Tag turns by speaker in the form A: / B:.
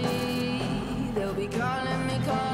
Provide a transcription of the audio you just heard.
A: see. They'll be calling me, calling.